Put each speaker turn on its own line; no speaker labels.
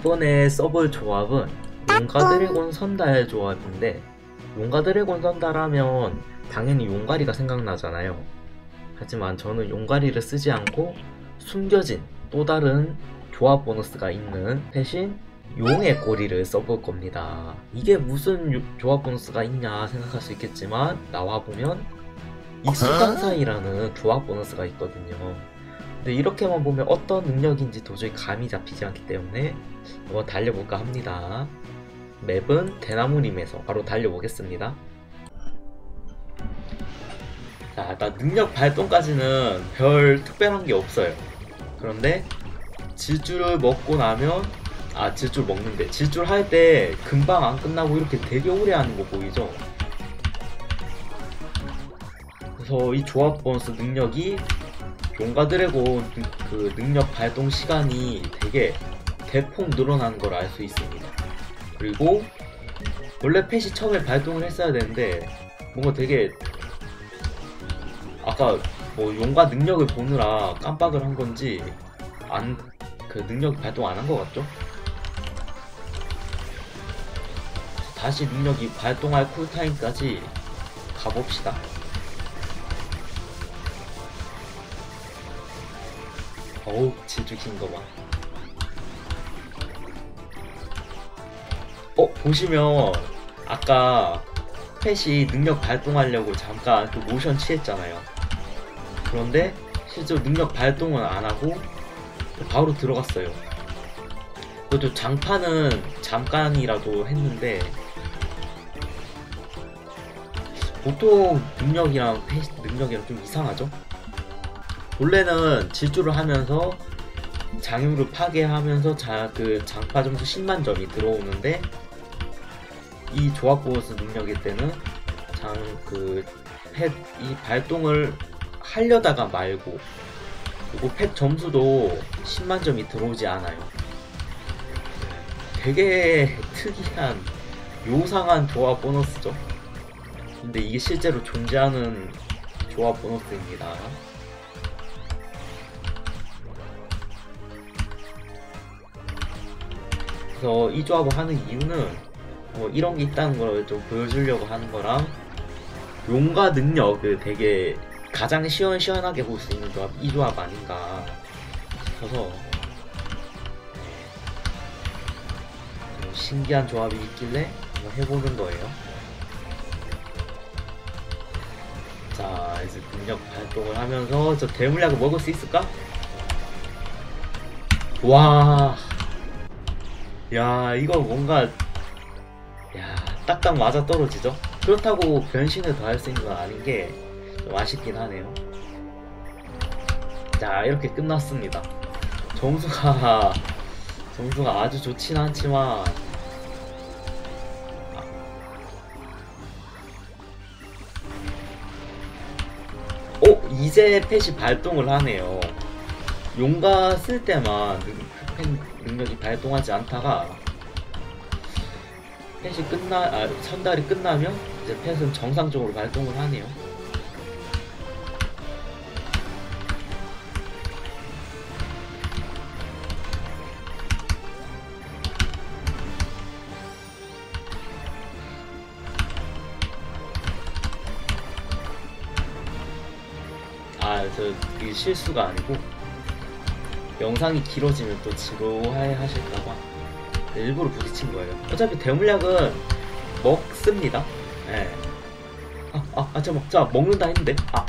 이번에 써볼 조합은 용가 드래곤 선달 조합인데 용가 드래곤 선달하면 당연히 용가리가 생각나잖아요. 하지만 저는 용가리를 쓰지 않고 숨겨진 또 다른 조합 보너스가 있는 대신 용의 꼬리를 써볼 겁니다. 이게 무슨 요- 조합 보너스가 있냐 생각할 수 있겠지만 나와보면 익숙한 사이라는 조합 보너스가 있거든요. 근데 이렇게만 보면 어떤 능력인지 도저히 감이 잡히지 않기 때문에 한번 달려볼까 합니다. 맵은 대나무림에서 바로 달려보겠습니다. 자, 일단 능력 발동까지는 별 특별한 게 없어요. 그런데 질주를 먹고 나면 아 질주 먹는데 질주 할때 금방 안 끝나고 이렇게 되게 오래 하는 거 보이죠? 그래서 이 조합 보너스 능력이 용가 드래곤 그- 그 능력 발동 시간이 되게 대폭 늘어나는 걸 알 수 있습니다. 그리고 원래 펫이 처음에 발동을 했어야 되는데 뭔가 되게 아까 뭐 용가 능력을 보느라 깜빡을 한 건지 안 그 능력 발동 안 한 것 같죠? 다시 능력이 발동할 쿨타임까지 가봅시다. 어우 질주킨 거 봐. 어 보시면 아까 펫이 능력 발동하려고 잠깐 그 모션 취했잖아요. 그런데 실제로 능력 발동은 안 하고 바로 들어갔어요. 그것도 장판은 잠깐이라도 했는데 보통 능력이랑 펫 능력이랑 좀 이상하죠? 원래는 질주를 하면서 장유를 파괴하면서 자, 그 장파 점수 10만 점이 들어오는데 이 조합 보너스 능력일 때는 장그 펫이 발동을 하려다가 말고 그리고 펫 점수도 10만 점이 들어오지 않아요. 되게 특이한 요상한 조합 보너스죠. 근데 이게 실제로 존재하는 조합 보너스입니다. 그래서 이 조합을 하는 이유는 뭐 이런 게 있다는 걸 좀 보여주려고 하는 거랑 용과 능력을 되게 가장 시원시원하게 볼 수 있는 조합 이 조합 아닌가 싶어서 좀 신기한 조합이 있길래 한번 해보는 거예요. 자 이제 능력 발동을 하면서 저 대물약을 먹을 수 있을까? 와, 야 이거 뭔가 야 딱딱 맞아 떨어지죠? 그렇다고 변신을 더 할 수 있는 건 아닌 게 좀 아쉽긴 하네요. 자 이렇게 끝났습니다. 점수가 점수가 아주 좋진 않지만 어 이제 펫이 발동을 하네요. 용가 쓸 때만 능, 펫 능력이 발동하지 않다가 펫이 끝나 아 선달이 끝나면 이제 펫은 정상적으로 발동을 하네요. 아, 저 이게 실수가 아니고 영상이 길어지면 또 지루해 하실까봐 일부러 부딪힌 거예요. 어차피 대물약은 먹습니다. 예. 아, 아, 아, 잠깐, 자 먹는다 했는데, 아,